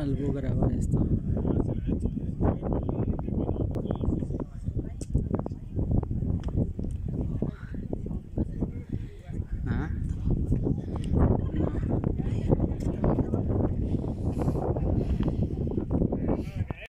elbow Grauer వేస్తాం